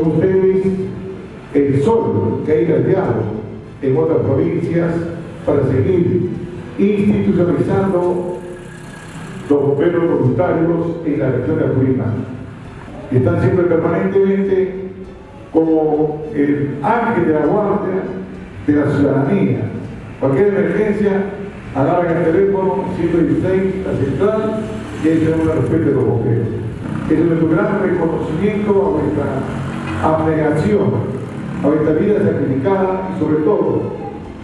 Ustedes el sol que ha irradiado en otras provincias para seguir institucionalizando los bomberos voluntarios en la región de Apurímac. Están siempre permanentemente como el ángel de la guardia de la ciudadanía. Cualquier emergencia, agarran el teléfono 116, la central, y ahí tenemos la respeto de los bomberos. Es nuestro gran reconocimiento a nuestra abnegación, nuestra vida sacrificada y sobre todo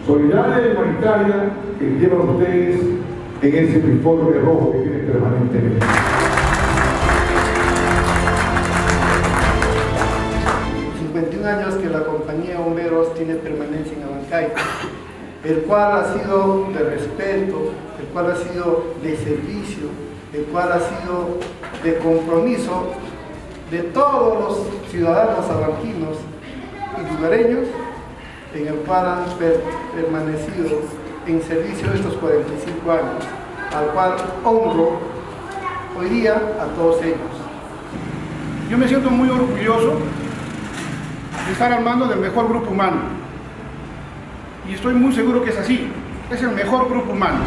solidaria y humanitaria que llevan ustedes en ese uniforme rojo que tienen permanentemente. 51 años que la compañía bomberos tiene permanencia en Abancay, el cual ha sido de respeto, el cual ha sido de servicio, el cual ha sido de compromiso de todos los ciudadanos abanquinos y lugareños, en el cual han permanecido en servicio estos 45 años, al cual honro hoy día a todos ellos. Yo me siento muy orgulloso de estar al mando del mejor grupo humano. Y estoy muy seguro que es así. Es el mejor grupo humano.